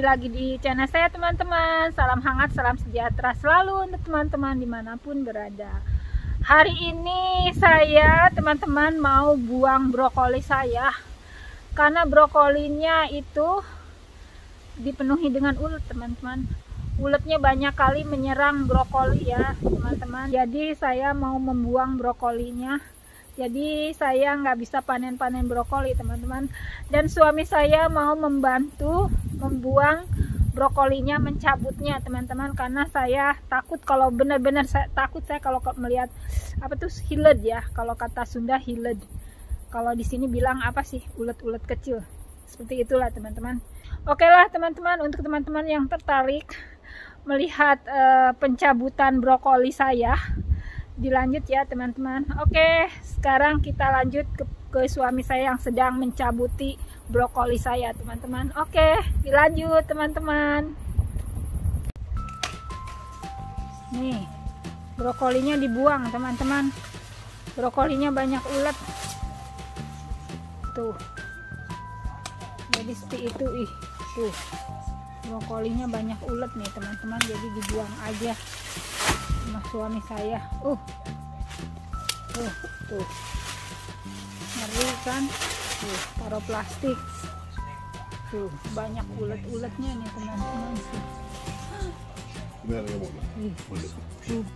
kembali lagi di channel saya teman-teman. Salam hangat, salam sejahtera selalu untuk teman-teman di mana pun berada. Hari ini saya teman-teman mau buang brokoli saya. Karena brokolinya itu dipenuhi dengan ulet teman-teman. Uletnya banyak kali menyerang brokoli ya teman-teman. Jadi saya mau membuang brokolinya jadi saya nggak bisa panen-panen brokoli teman-teman. Dan suami saya mau membantu membuang brokolinya mencabutnya teman-teman. Karena saya takut kalau benar-benar saya takut saya kalau melihat apa tuh hiled ya. Kalau kata Sunda hiled kalau di sini bilang apa sih? Ulet-ulet kecil. Seperti itulah teman-teman. Oke lah teman-teman. Untuk teman-teman yang tertarik melihat uh, pencabutan brokoli saya dilanjut ya teman-teman. Oke sekarang kita lanjut ke, ke suami saya yang sedang mencabuti brokoli saya teman-teman. Oke dilanjut teman-teman. Nih brokolinya dibuang teman-teman. Brokolinya banyak ulet. Tuh. Jadi seperti itu ih. Tuh. Brokolinya banyak ulet nih teman-teman. Jadi dibuang aja sama suami saya. Uh. Tuh tuh. Ngeri kan? Tuh taruh plastik. Tuh banyak ulet-uletnya nih teman-teman. Tuh tuh.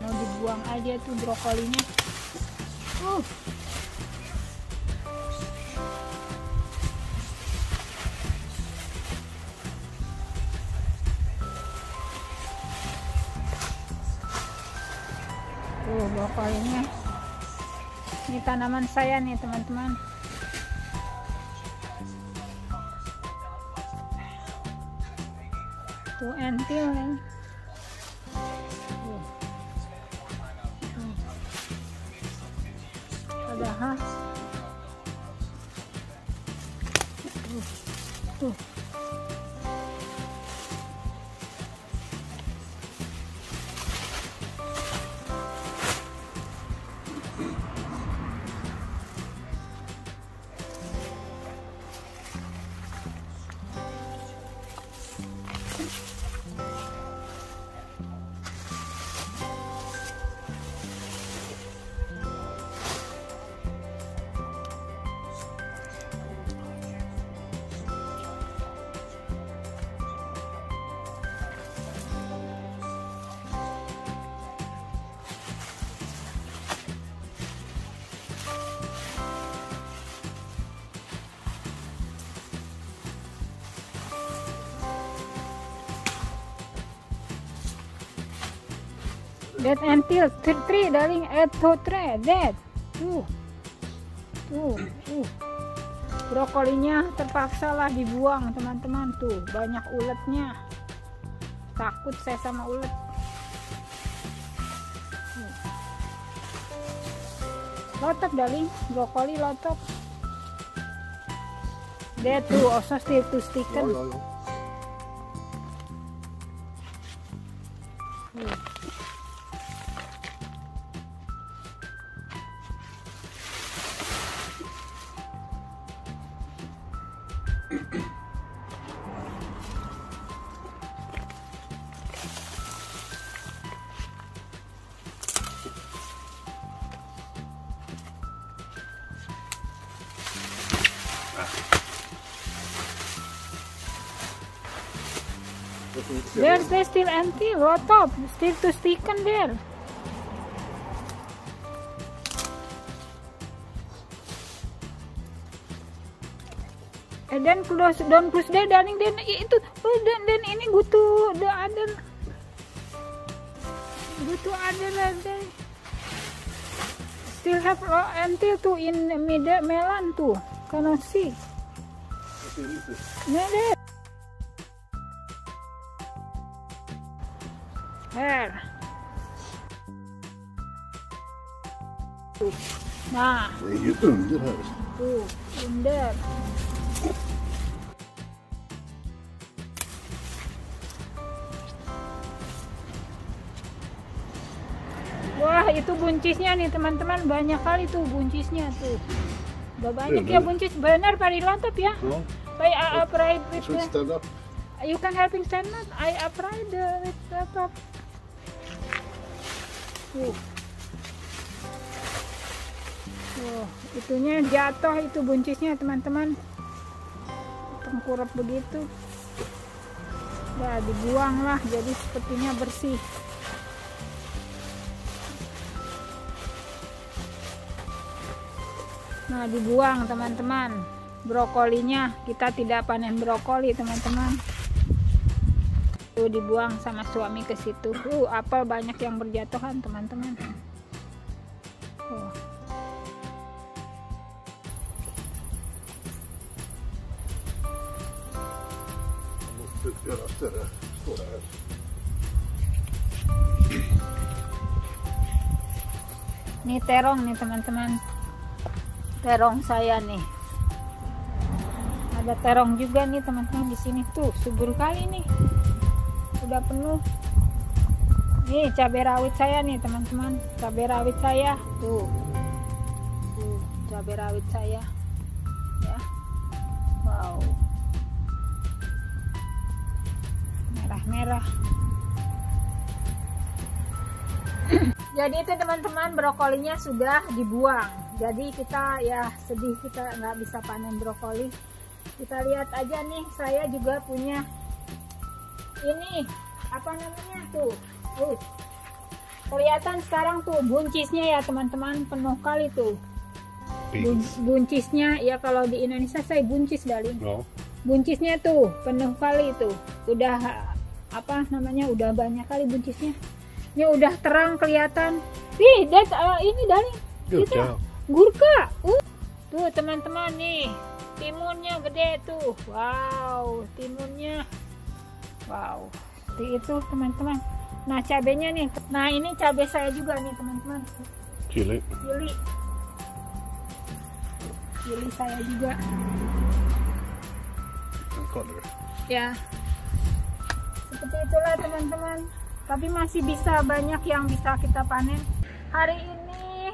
Mau dibuang aja tuh brokolinya. Uh brokolinya ini tanaman saya nih teman-teman. Tuh entil nih That until three darling at two three that tuh. Tuh tuh. Brokolinya terpaksa lah dibuang teman-teman. Tuh banyak uletnya. Takut saya sama ulet. Tuh. lotok darling brokoli lotok dia tuh also still to There's they still empty, lot of still to sticken there. And then close, don't close there, darling. Then itu, oh, then, then ini gutu the other, gutu other there. Still have uh, empty to in middle melon too. Cannot see. Yeah, Tuh. Nah, under tuh, under. Wah, itu buncisnya nih teman-teman banyak kali tuh buncisnya tuh. Udah banyak ya buncis benar Pak Lantap ya. Uh, afraid with the, you can helping stand up. I uh, with the Tuh. Tuh, itunya jatuh itu buncisnya teman-teman. Tengkurap begitu. Ya dibuang lah jadi sepertinya bersih. Nah, dibuang teman-teman. Brokolinya kita tidak panen brokoli, teman-teman. Tuh dibuang sama suami ke situ. Uh, apel banyak yang berjatuhan, teman-teman. Ini terong nih, teman-teman. Terong saya nih. Ada terong juga nih, teman-teman di sini tuh. Subur kali nih. Udah penuh. Nih cabai rawit saya nih, teman-teman. Cabai rawit saya tuh. Tuh, cabai rawit saya. Ya. Wow. Merah-merah. Jadi itu teman-teman brokolinya sudah dibuang. Jadi kita ya sedih kita nggak bisa panen brokoli. Kita lihat aja nih, saya juga punya ini apa namanya tuh. Tuh. Kelihatan sekarang tuh buncisnya ya teman-teman penuh kali tuh. Bun- Beans. buncisnya ya kalau di Indonesia saya buncis kali. Ja. Buncisnya tuh penuh kali tuh. Udah apa namanya? Udah banyak kali buncisnya. Ini udah terang kelihatan. Ih, dat uh, ini dari Gurka. gurka. Uh. Tuh teman-teman nih, timunnya gede tuh. Wow, timunnya. Wow. Seperti itu teman-teman. Nah, cabenya nih. Nah, ini cabai saya juga nih teman-teman. Chili. Chili. Chili saya juga. Ya. Seperti itulah teman-teman. Tapi masih bisa banyak yang bisa kita panen. Hari ini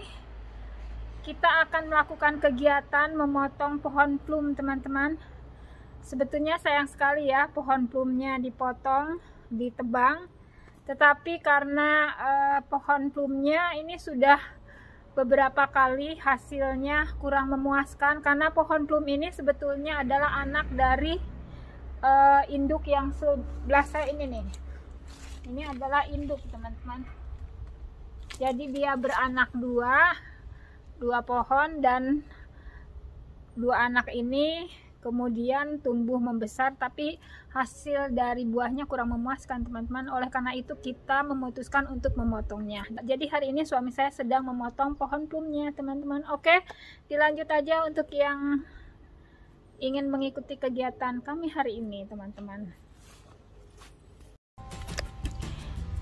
kita akan melakukan kegiatan memotong pohon plum teman-teman. Sebetulnya sayang sekali ya pohon plumnya dipotong, ditebang. Tetapi karena eh, pohon plumnya ini sudah beberapa kali hasilnya kurang memuaskan karena pohon plum ini sebetulnya adalah anak dari eh, induk yang sebelah saya ini nih. Ini adalah induk teman-teman. Jadi dia beranak dua, dua pohon dan dua anak ini kemudian tumbuh membesar tapi hasil dari buahnya kurang memuaskan teman-teman oleh karena itu kita memutuskan untuk memotongnya jadi hari ini suami saya sedang memotong pohon plumnya teman-teman oke dilanjut aja untuk yang ingin mengikuti kegiatan kami hari ini teman-teman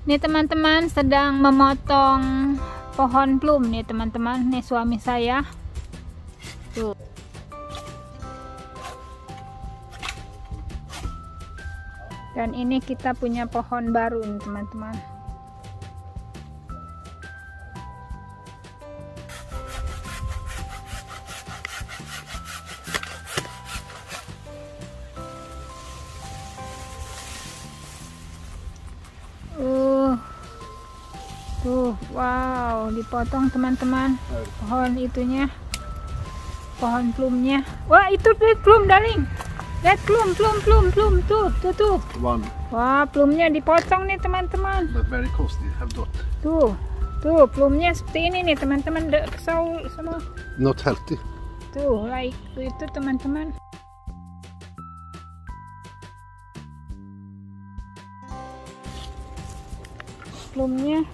Nih teman-teman sedang memotong pohon plum nih teman-teman. Nih suami saya. Tuh. Dan ini kita punya pohon baru nih teman-teman. Uh. Tuh, wow, dipotong teman-teman. Pohon itunya. Pohon plumnya. Wah, itu plum, darling. Red plum, plum, plum, plum. Tuh, tuh, tuh. One, Wah, plumnya dipotong nih, teman-teman. but very costly. Have not. Tuh. Tuh, plumnya seperti ini nih, teman-teman. So, semua. Not healthy. Tuh, like itu teman-teman. Plumnya.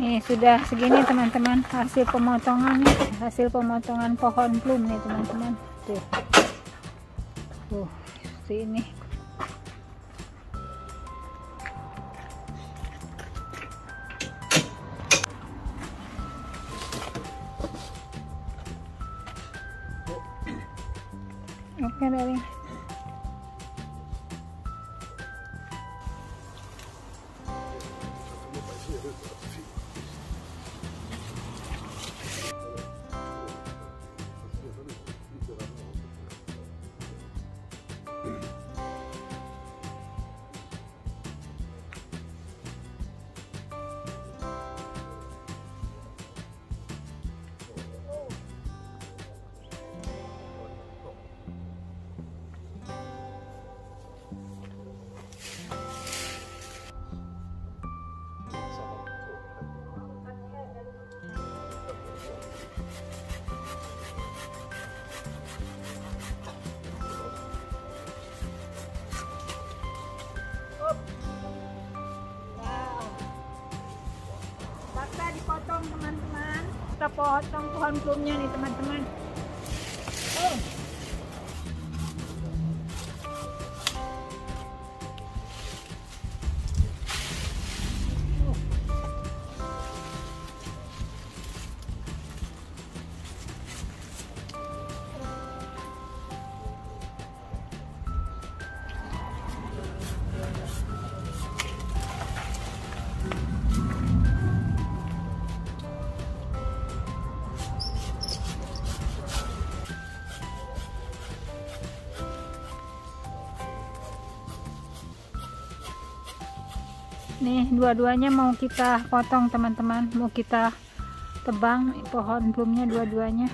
Nih sudah segini teman-teman. Hasil pemotongan hasil pemotongan pohon plum nih teman-teman. Tuh. Tuh seperti ini Oke, dari potong pohon plumnya nih teman-teman. Oh. Nih, dua-duanya mau kita potong teman-teman, mau kita tebang pohon plumnya dua-duanya.